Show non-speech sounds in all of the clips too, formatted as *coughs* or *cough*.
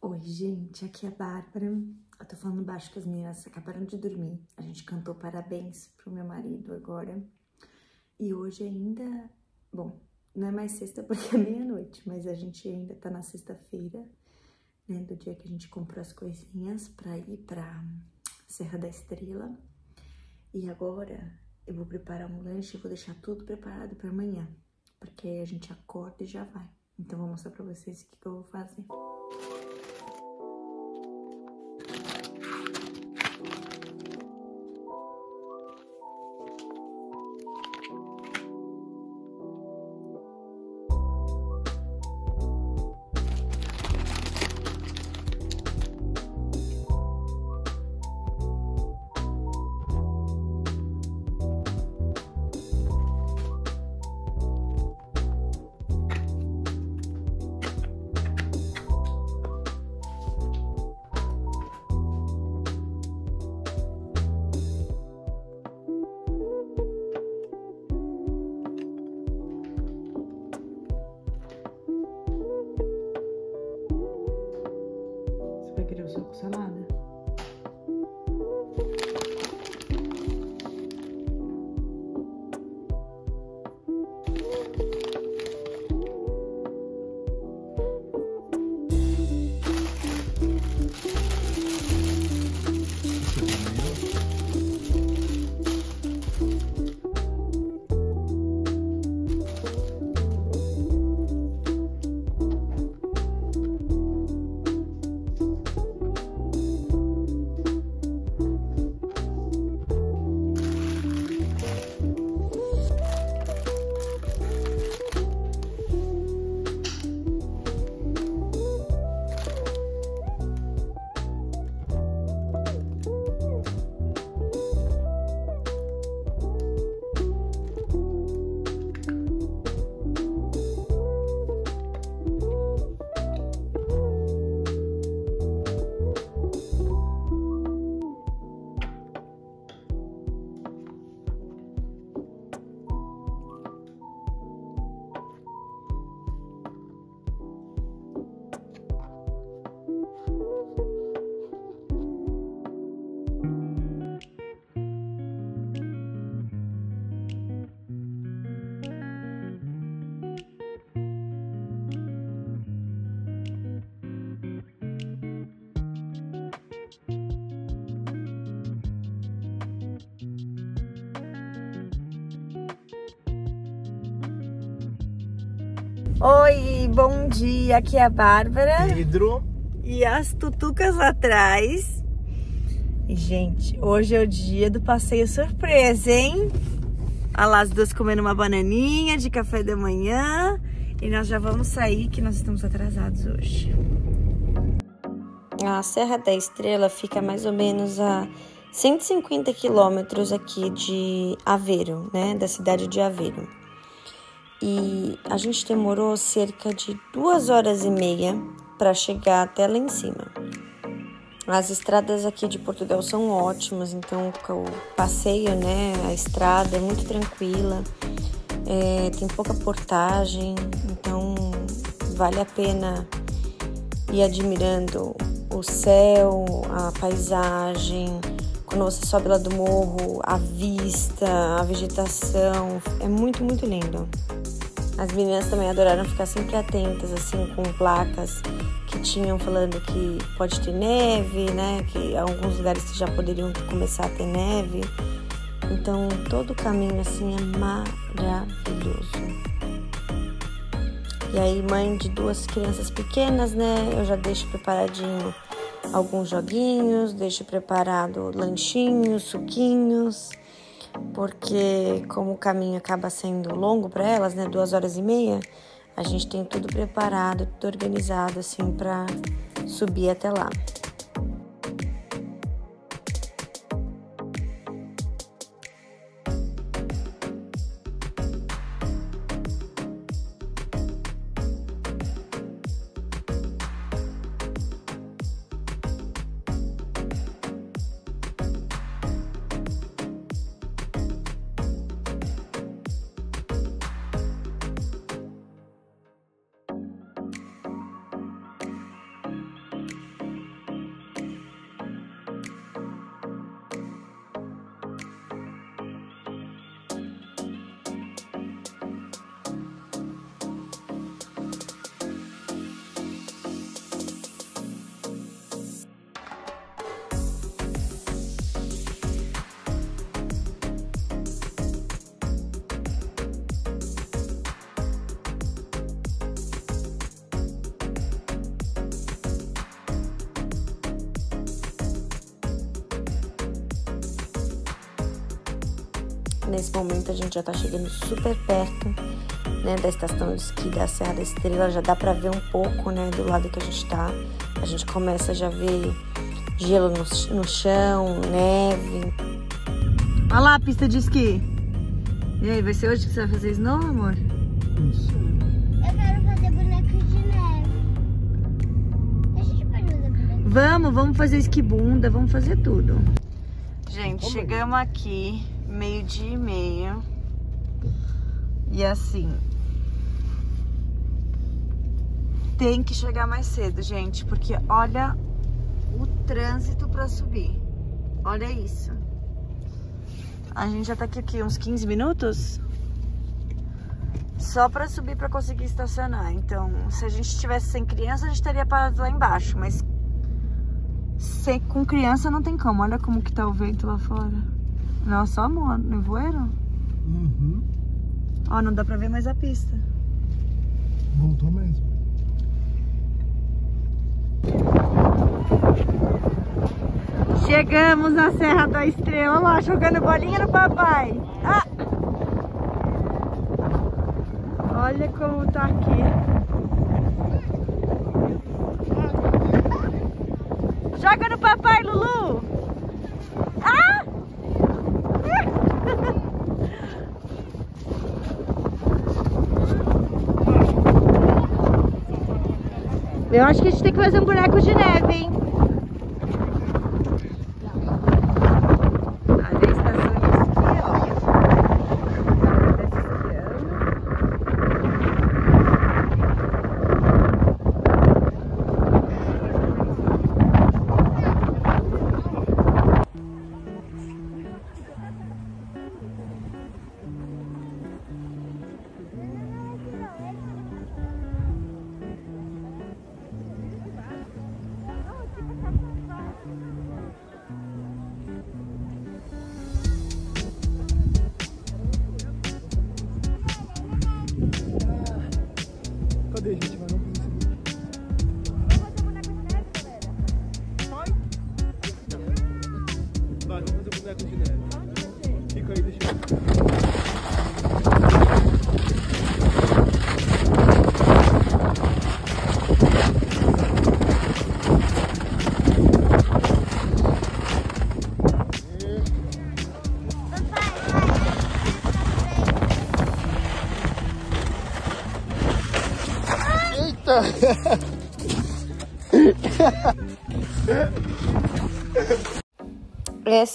Oi, gente, aqui é a Bárbara. Eu tô falando baixo que as meninas acabaram de dormir. A gente cantou parabéns pro meu marido agora. E hoje ainda, bom, não é mais sexta porque é meia-noite, mas a gente ainda tá na sexta-feira, né, do dia que a gente comprou as coisinhas pra ir pra Serra da Estrela. E agora eu vou preparar um lanche e vou deixar tudo preparado para amanhã, porque aí a gente acorda e já vai. Então vou mostrar pra vocês o que, que eu vou fazer. Oi, bom dia. Aqui é a Bárbara. Pedro. E as tutucas lá atrás. E, gente, hoje é o dia do passeio surpresa, hein? Olha lá as duas comendo uma bananinha de café da manhã. E nós já vamos sair, que nós estamos atrasados hoje. A Serra da Estrela fica mais ou menos a 150 quilômetros aqui de Aveiro, né? Da cidade de Aveiro e a gente demorou cerca de duas horas e meia para chegar até lá em cima. As estradas aqui de Portugal são ótimas, então o passeio, né, a estrada é muito tranquila, é, tem pouca portagem, então vale a pena ir admirando o céu, a paisagem, quando você sobe lá do morro, a vista, a vegetação, é muito, muito lindo. As meninas também adoraram ficar sempre atentas, assim, com placas que tinham falando que pode ter neve, né? Que alguns lugares já poderiam começar a ter neve. Então, todo o caminho, assim, é maravilhoso. E aí, mãe de duas crianças pequenas, né? Eu já deixo preparadinho alguns joguinhos, deixo preparado lanchinhos, suquinhos porque como o caminho acaba sendo longo para elas, né, duas horas e meia, a gente tem tudo preparado, tudo organizado assim para subir até lá. Nesse momento a gente já tá chegando super perto, né, da estação de esqui da Serra da Estrela, já dá para ver um pouco, né, do lado que a gente tá. A gente começa a já ver gelo no, no chão, neve. Olha lá a pista de esqui. E aí, vai ser hoje que você vai fazer snow, amor? Isso. Eu quero fazer boneco de neve. A gente pode fazer boneco Vamos, vamos fazer esquibunda, vamos fazer tudo. Gente, chegamos aqui, meio-dia e meio. E assim. Tem que chegar mais cedo, gente, porque olha o trânsito para subir. Olha isso. A gente já tá aqui, aqui uns 15 minutos só para subir para conseguir estacionar. Então, se a gente estivesse sem criança, a gente teria parado lá embaixo, mas sem, com criança não tem como. Olha como que tá o vento lá fora. Não, só amor, nevoeiro. Uhum. Ó, não dá pra ver mais a pista. Voltou mesmo. Chegamos na Serra da Estrela, Olha lá, jogando bolinha no papai. Ah! Olha como tá aqui. Joga no papai, Lulu! Ah! Eu acho que a gente tem que fazer um boneco de neve, hein?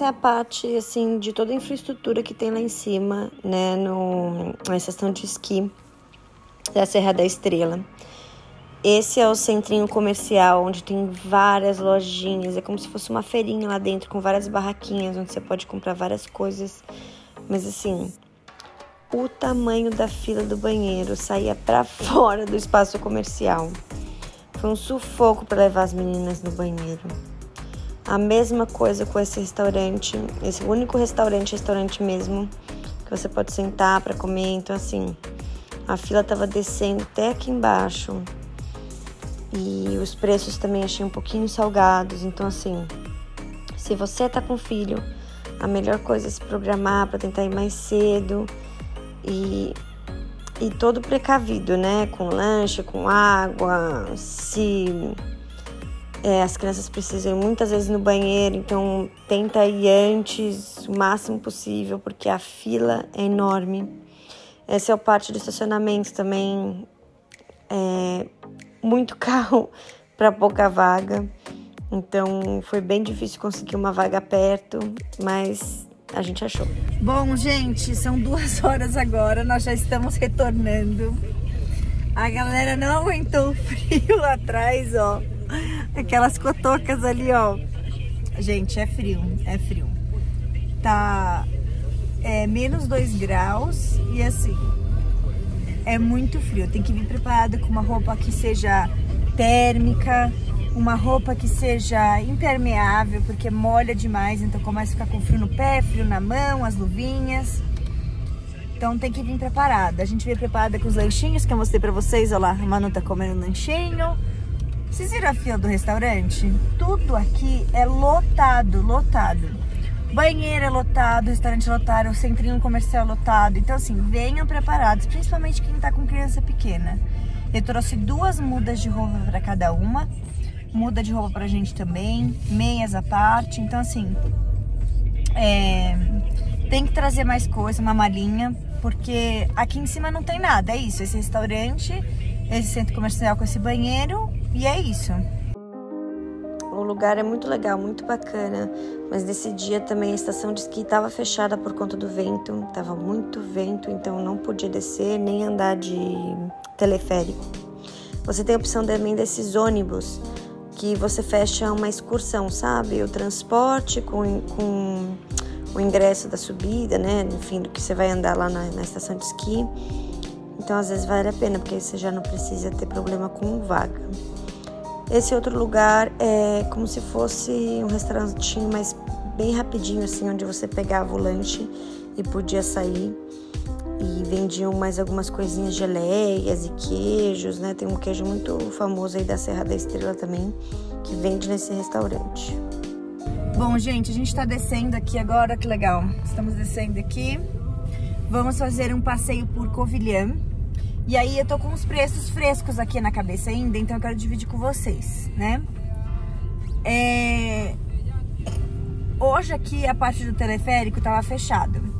Essa é a parte, assim, de toda a infraestrutura que tem lá em cima, né, no, na estação de esqui da Serra da Estrela. Esse é o centrinho comercial, onde tem várias lojinhas, é como se fosse uma feirinha lá dentro, com várias barraquinhas, onde você pode comprar várias coisas. Mas, assim, o tamanho da fila do banheiro saía para *laughs* fora do espaço comercial. Foi um sufoco para levar as meninas no banheiro. A mesma coisa com esse restaurante, esse único restaurante, restaurante mesmo, que você pode sentar para comer. Então, assim, a fila tava descendo até aqui embaixo. E os preços também achei um pouquinho salgados. Então, assim, se você tá com filho, a melhor coisa é se programar para tentar ir mais cedo e, e todo precavido, né? Com lanche, com água, se é, as crianças precisam ir muitas vezes no banheiro, então tenta ir antes, o máximo possível, porque a fila é enorme. Essa é a parte do estacionamento também. É, muito *laughs* carro para pouca vaga. Então foi bem difícil conseguir uma vaga perto, mas a gente achou. Bom, gente, são duas *laughs* horas agora, nós já estamos retornando. A galera não aguentou o *laughs* frio lá atrás, ó. Aquelas cotocas ali, ó. Gente, é frio, é frio. Tá é, menos 2 graus e assim, é muito frio. Tem que vir preparada com uma roupa que seja térmica, uma roupa que seja impermeável, porque molha demais, então começa a ficar com frio no pé, frio na mão, as luvinhas. Então tem que vir preparada. A gente veio preparada com os lanchinhos que eu mostrei pra vocês. Olha lá, a Manu tá comendo um lanchinho. Vocês viram a fila do restaurante? Tudo aqui é lotado, lotado. Banheiro é lotado, restaurante lotado, o centrinho comercial lotado. Então, assim, venham preparados, principalmente quem tá com criança pequena. Eu trouxe duas mudas de roupa para cada uma, muda de roupa pra gente também, meias à parte. Então, assim, é, tem que trazer mais coisa, uma malinha, porque aqui em cima não tem nada. É isso, esse restaurante, esse centro comercial com esse banheiro e é isso. O lugar é muito legal, muito bacana, mas nesse dia também a estação de esqui estava fechada por conta do vento, estava muito vento, então não podia descer nem andar de teleférico. Você tem a opção também desses ônibus que você fecha uma excursão, sabe? O transporte com, com o ingresso da subida, né? Enfim, do que você vai andar lá na, na estação de esqui. Então, às vezes vale a pena, porque você já não precisa ter problema com vaga. Esse outro lugar é como se fosse um restaurantinho, mas bem rapidinho, assim, onde você pegava o lanche e podia sair e vendiam mais algumas coisinhas, geleias e queijos, né? Tem um queijo muito famoso aí da Serra da Estrela também, que vende nesse restaurante. Bom, gente, a gente tá descendo aqui agora, que legal. Estamos descendo aqui. Vamos fazer um passeio por Covilhã. E aí eu tô com os preços frescos aqui na cabeça ainda, então eu quero dividir com vocês, né? É... Hoje aqui a parte do teleférico tava fechado.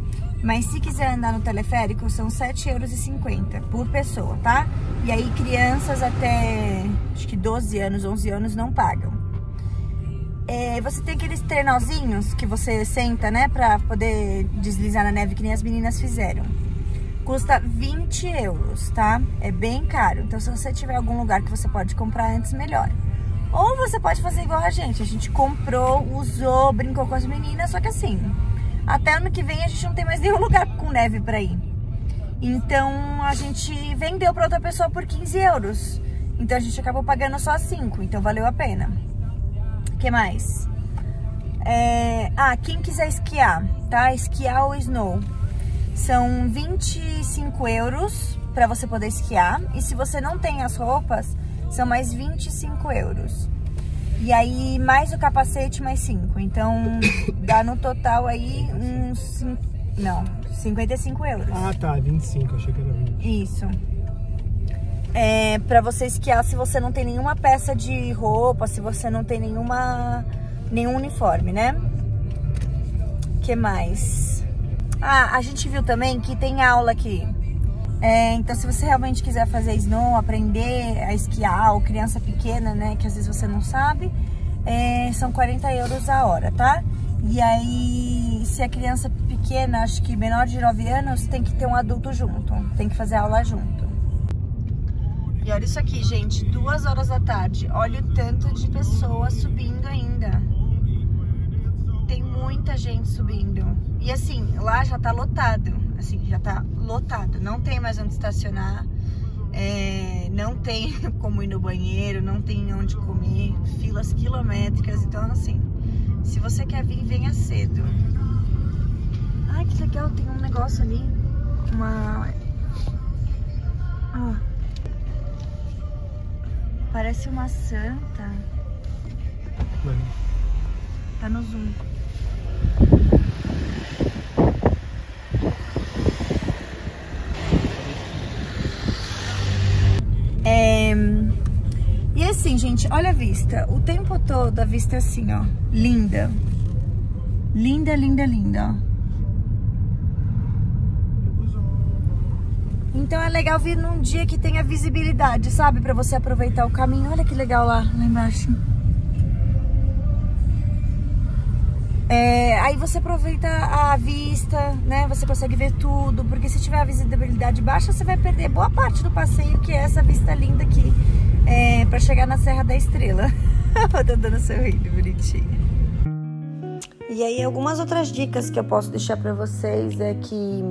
Mas se quiser andar no teleférico, são R$ 7,50 por pessoa, tá? E aí crianças até, acho que 12 anos, 11 anos não pagam. É, você tem aqueles trenózinhos que você senta, né? Pra poder deslizar na neve, que nem as meninas fizeram. Custa 20 euros, tá? É bem caro. Então, se você tiver algum lugar que você pode comprar antes, melhor. Ou você pode fazer igual a gente. A gente comprou, usou, brincou com as meninas, só que assim até ano que vem a gente não tem mais nenhum lugar com neve para ir. Então a gente vendeu para outra pessoa por 15 euros. Então a gente acabou pagando só 5, então valeu a pena. O que mais? É... Ah, quem quiser esquiar, tá? Esquiar ou snow. São 25 euros para você poder esquiar. E se você não tem as roupas, são mais 25 euros. E aí, mais o capacete, mais 5. Então, *coughs* dá no total aí uns... Não, 55 euros. Ah, tá, 25, achei que era 20. Isso. É, pra você esquiar se você não tem nenhuma peça de roupa, se você não tem nenhuma... Nenhum uniforme, né? que mais? Ah, a gente viu também que tem aula aqui. É, então, se você realmente quiser fazer snow, aprender a esquiar, ou criança pequena, né, que às vezes você não sabe, é, são 40 euros a hora, tá? E aí, se a criança pequena, acho que menor de 9 anos, tem que ter um adulto junto, tem que fazer aula junto. E olha isso aqui, gente, duas horas da tarde, olha o tanto de pessoas subindo ainda. Tem muita gente subindo. E assim, lá já tá lotado assim, já tá lotado, não tem mais onde estacionar, é, não tem *laughs* como ir no banheiro, não tem onde comer, filas quilométricas, então assim, se você quer vir, venha cedo. Ai, que legal, tem um negócio ali, uma... Ah, parece uma santa. Tá no zoom. É... E assim, gente, olha a vista. O tempo todo a vista é assim, ó. Linda. Linda, linda, linda, ó. Então é legal vir num dia que tenha visibilidade, sabe? Pra você aproveitar o caminho. Olha que legal lá, lá embaixo. É, aí você aproveita a vista, né? Você consegue ver tudo, porque se tiver a visibilidade baixa, você vai perder boa parte do passeio, que é essa vista linda aqui, é, para chegar na Serra da Estrela. *laughs* Tô dando sorrindo, bonitinho. E aí, algumas outras dicas que eu posso deixar para vocês é que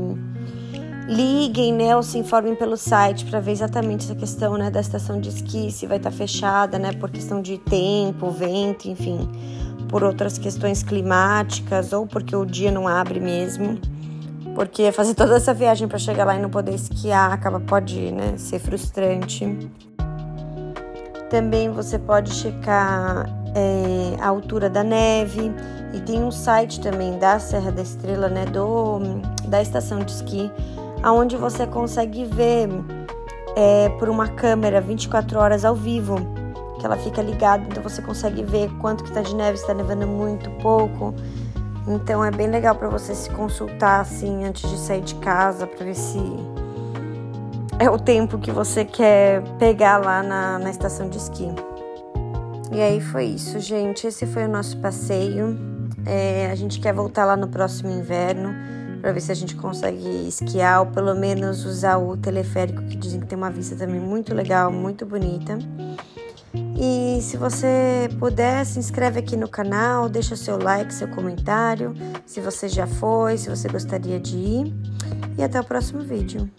liguem, né, ou se informem pelo site para ver exatamente essa questão, né, da estação de esqui, se vai estar tá fechada, né, por questão de tempo, vento, enfim por outras questões climáticas ou porque o dia não abre mesmo. Porque fazer toda essa viagem para chegar lá e não poder esquiar acaba pode né, ser frustrante. Também você pode checar é, a altura da neve. E tem um site também da Serra da Estrela, né, do, da estação de esqui, aonde você consegue ver é, por uma câmera 24 horas ao vivo, que ela fica ligada, então você consegue ver quanto que tá de neve, se tá nevando muito, pouco. Então é bem legal para você se consultar assim antes de sair de casa para ver se é o tempo que você quer pegar lá na, na estação de esqui. E aí foi isso, gente. Esse foi o nosso passeio. É, a gente quer voltar lá no próximo inverno para ver se a gente consegue esquiar ou pelo menos usar o teleférico que dizem que tem uma vista também muito legal, muito bonita. E se você puder, se inscreve aqui no canal, deixa seu like, seu comentário, se você já foi, se você gostaria de ir. E até o próximo vídeo.